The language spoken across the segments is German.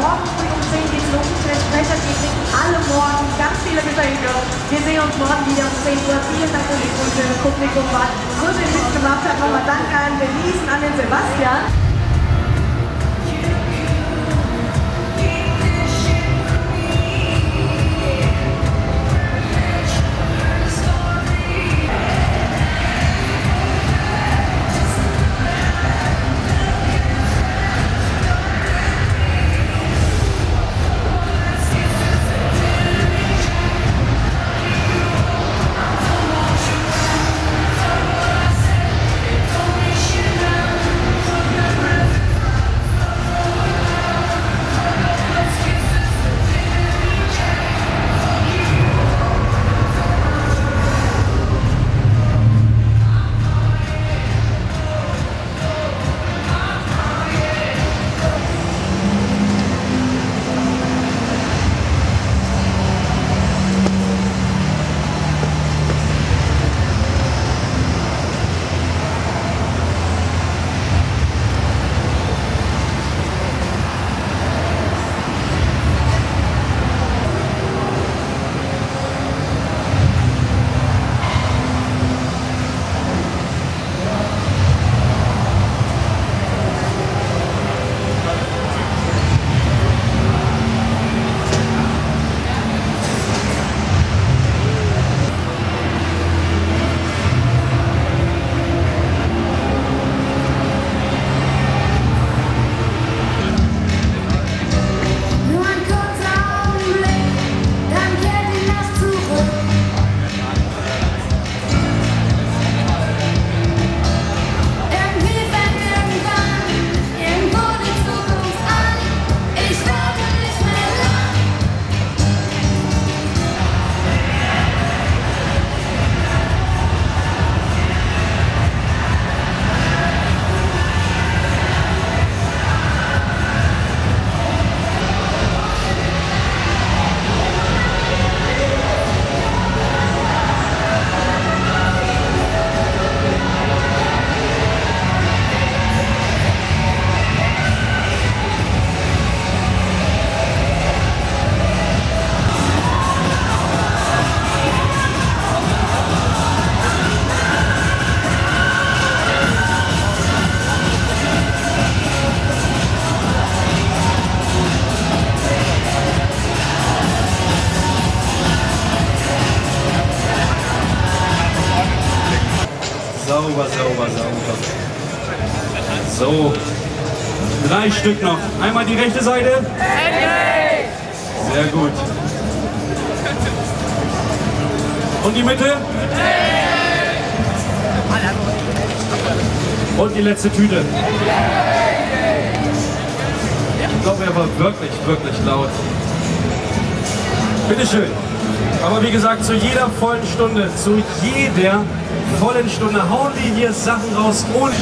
Morgen früh um 10 geht's los mit den Sprechern. Wir kriegen alle morgen ganz viele Geschenke. Wir sehen uns morgen wieder um 10 Uhr. Vielen Dank, schön im Publikum wart. So viel mitgemacht habt. Nochmal Danke an Denise an den Sebastian. Stück noch. Einmal die rechte Seite. Sehr gut. Und die Mitte? Und die letzte Tüte. Ich glaube, er war wirklich, wirklich laut. Bitteschön. Aber wie gesagt, zu jeder vollen Stunde, zu jeder vollen Stunde hauen die hier Sachen raus ohne...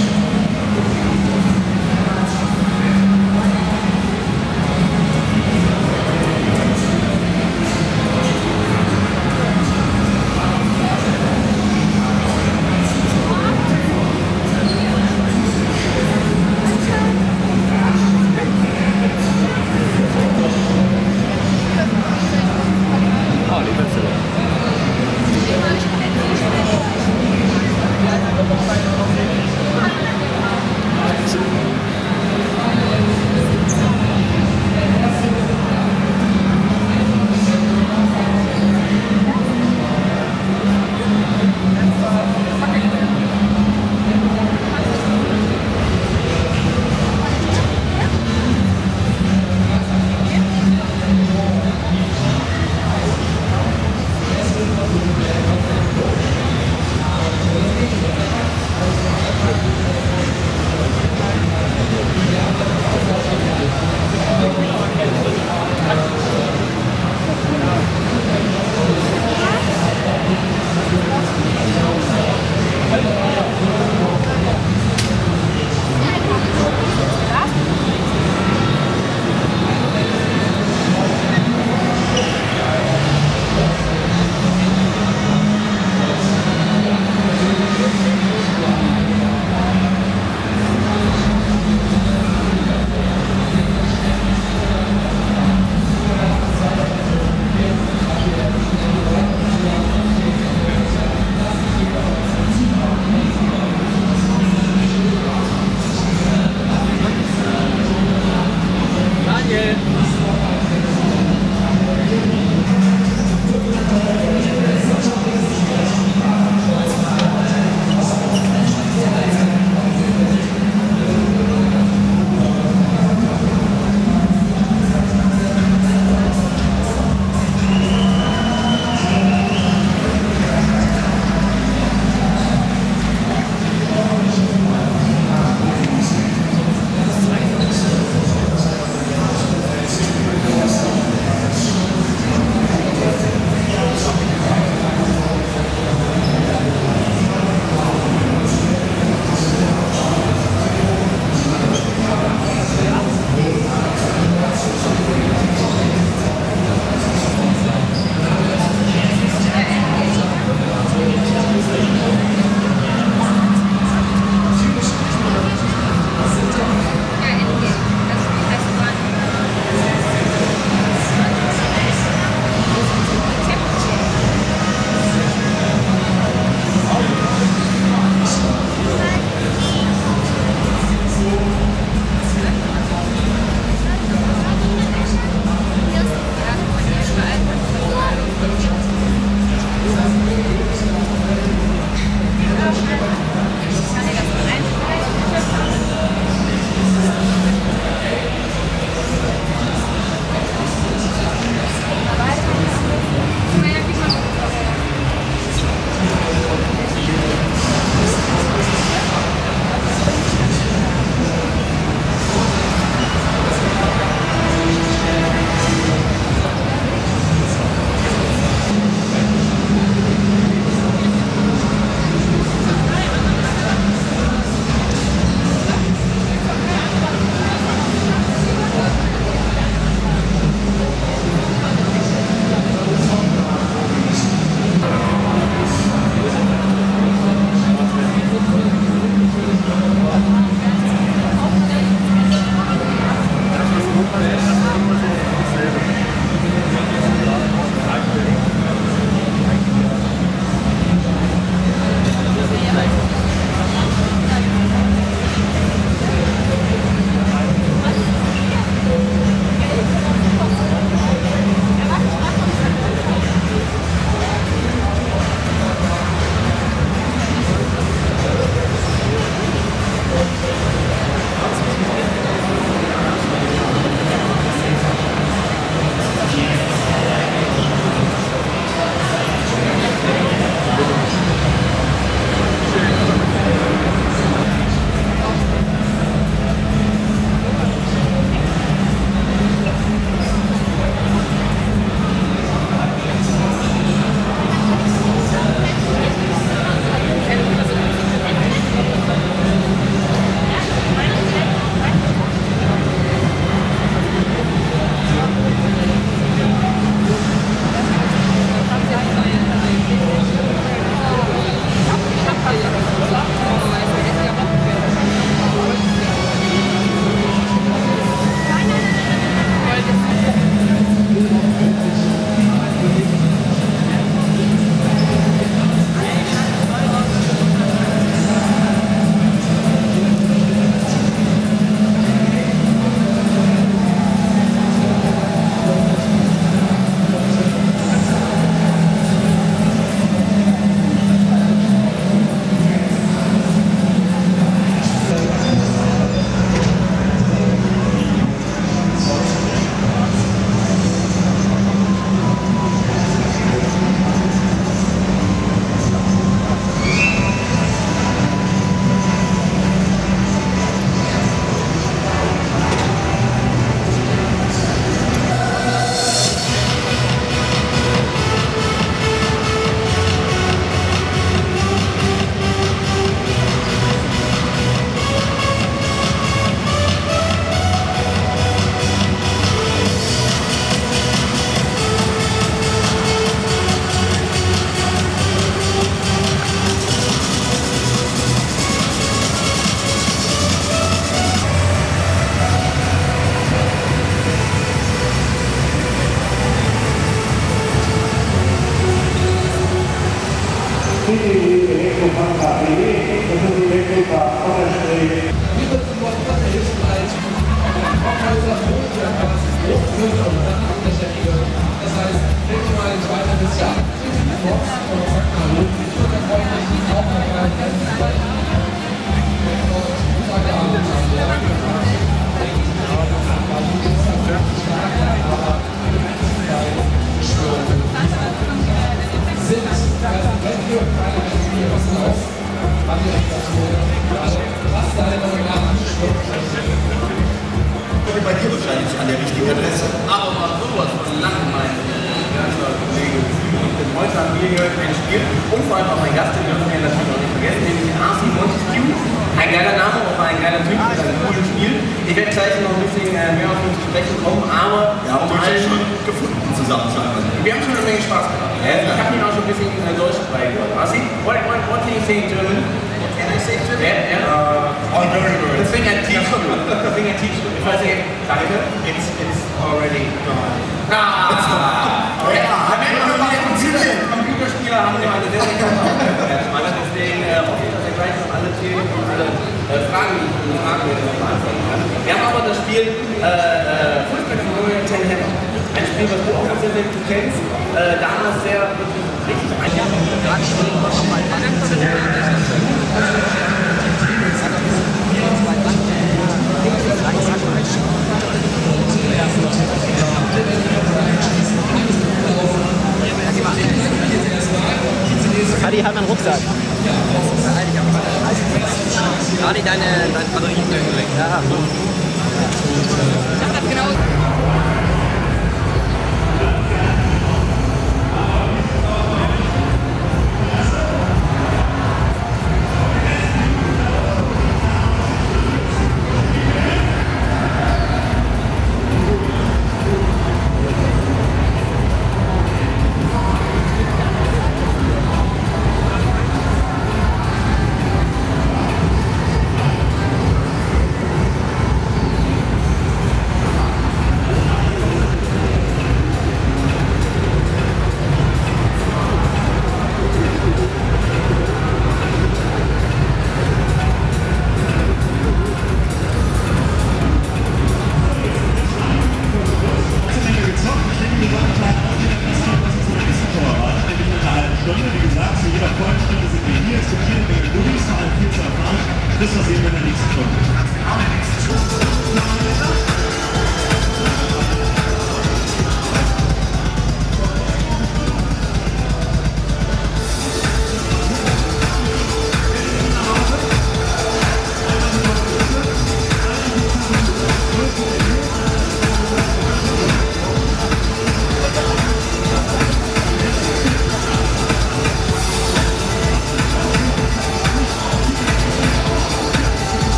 sehen wir in der nächsten Stunde.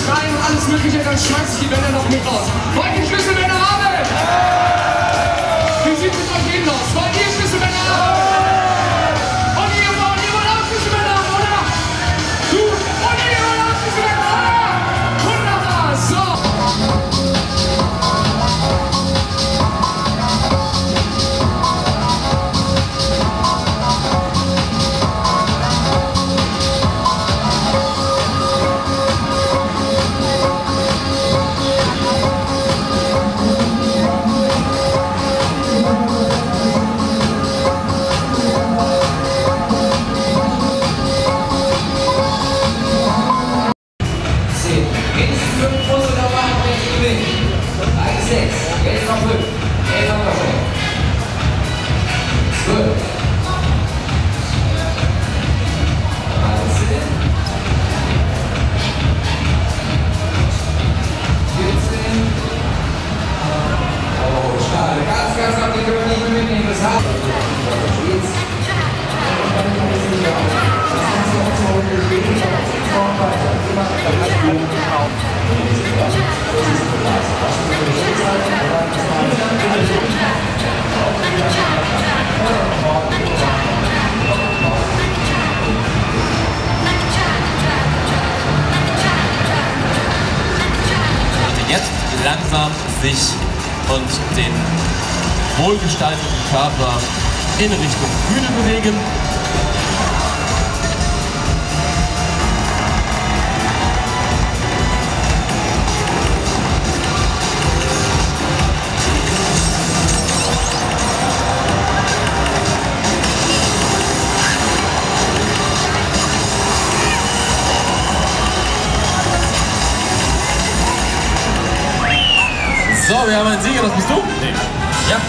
Schreien alles mögliche, dann schmeißt ihr die Bänder noch mit raus. Wollt ihr Schlüsselbänder haben? Wie sieht es euch sich und den wohlgestalteten Körper in Richtung Bühne bewegen. So, wir haben einen Sieger, das bist du? Nee. Ja.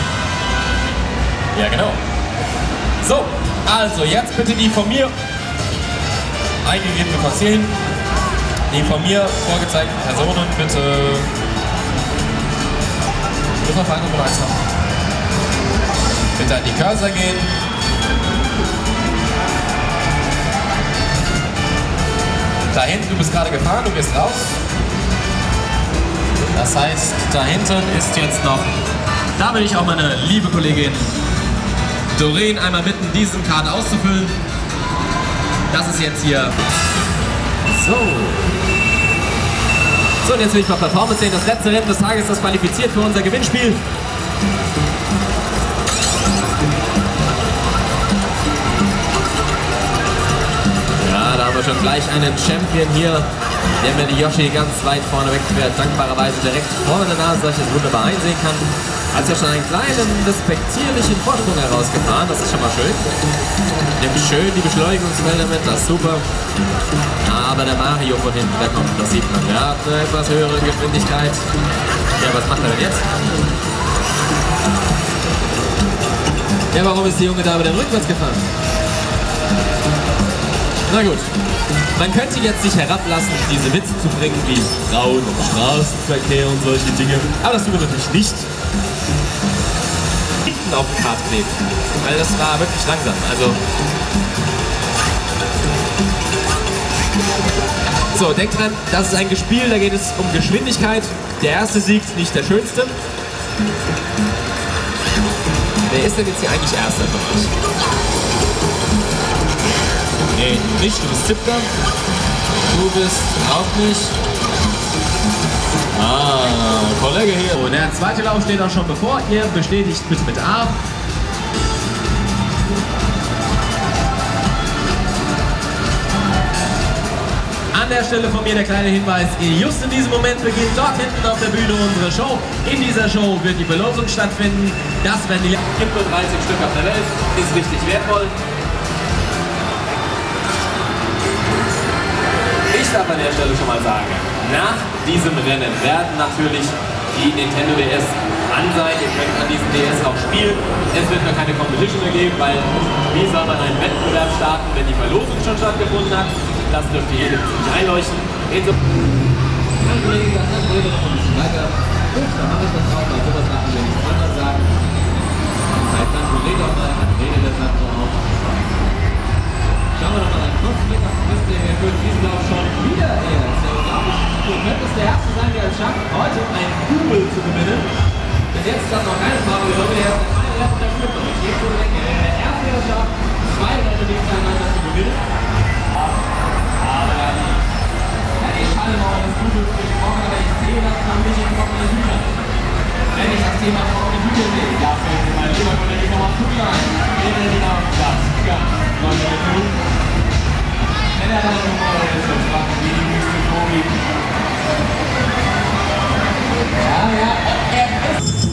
Ja, genau. So, also jetzt bitte die von mir eingegebene Verzählen. Die von mir vorgezeigten Personen bitte. Muss man fragen, Nummer 1 haben. Bitte an die Cursor gehen. Da hinten, du bist gerade gefahren, du gehst raus. Das heißt, da hinten ist jetzt noch, da will ich auch meine liebe Kollegin Doreen einmal bitten, diesen Card auszufüllen. Das ist jetzt hier so. So, und jetzt will ich mal Performance sehen. Das letzte Rennen des Tages ist qualifiziert für unser Gewinnspiel. Ja, da haben wir schon gleich einen Champion hier der mir die Yoshi ganz weit vorne wegfährt, dankbarerweise direkt vor der Nase, dass ich das wunderbar einsehen kann. Hat ja schon einen kleinen, respektierlichen Vorsprung herausgefahren, das ist schon mal schön. Nimmt schön die Beschleunigungswelle mit, das ist super. Aber der Mario von hinten, der kommt, das sieht man. Der hat eine etwas höhere Geschwindigkeit. Ja, was macht er denn jetzt? Ja, warum ist die junge Dame denn rückwärts gefahren? Na gut. Man könnte jetzt sich herablassen, diese Witze zu bringen wie Frauen im Straßenverkehr und solche Dinge. Aber das tun wir natürlich nicht. Hinten auf dem Kart kleben. Weil das war wirklich langsam. Also. So, denkt dran, das ist ein Gespiel, da geht es um Geschwindigkeit. Der erste siegt nicht der schönste. Wer ist denn jetzt hier eigentlich Erster von? Nee, nicht, du bist Siebter. Du bist auch nicht. Ah, Kollege hier. So, der zweite Lauf steht auch schon bevor. Ihr bestätigt bitte mit A. An der Stelle von mir der kleine Hinweis, just in diesem Moment beginnt dort hinten auf der Bühne unsere Show. In dieser Show wird die Verlosung stattfinden. Das werden die... Gibt nur 30 Stück auf der Welt, ist richtig wertvoll. Darf an der Stelle schon mal sagen, nach diesem Rennen werden natürlich die Nintendo DS an sein. Ihr könnt an diesem DS auch spielen. Es wird nur keine Competition mehr geben, weil wie soll man einen Wettbewerb starten, wenn die Verlosung schon stattgefunden hat? Das dürfte jedem ziemlich einleuchten. Inso Mein Kollege sagt, dann rede noch ein bisschen weiter. Gut, dann mache ich das auch, weil sowas machen wir nicht anders sagen. Das heißt, dann rede doch mal, dann rede das dann so auf. Schauen wir doch mal einen kurzen Blick auf die Liste. Er führt diesen Lauf schon unglaublich. Du könntest der Erste sein, der es schafft, heute ein Double zu gewinnen. Bis jetzt ist das noch keine Frage. Wir sollen erst eine Erste, der führt noch nicht. Jetzt wurde der Erste, der es schafft, zwei Rennen hintereinander zu gewinnen. Aber ja, die ja, Schallmauer des Doubles gesprochen, aber ich sehe das noch nicht in trockenen Büchern. Wenn ich das Thema trockene Bücher sehe, dafür ist mein lieber den er mit tun. Wenn er dann Nummer ist, dann fragen wie die Wüste Tobi. Ja, ja,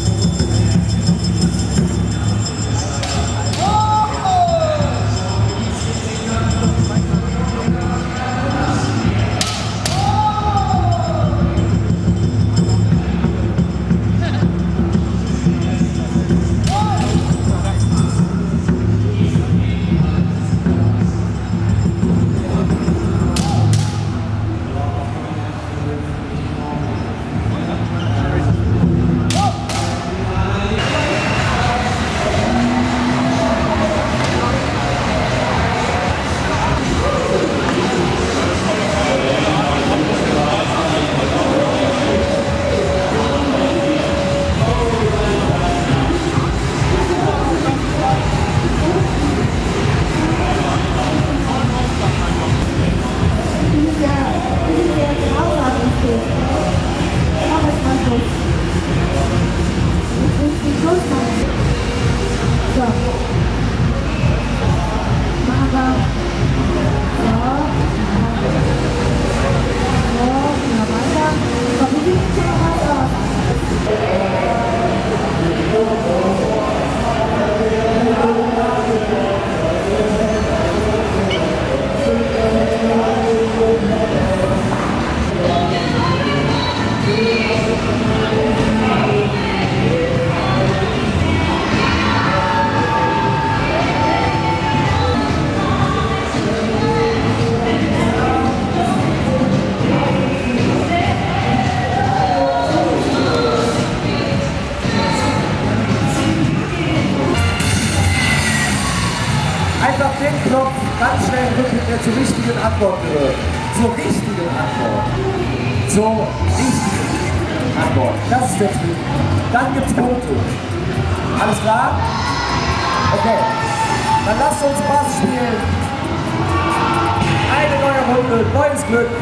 Look.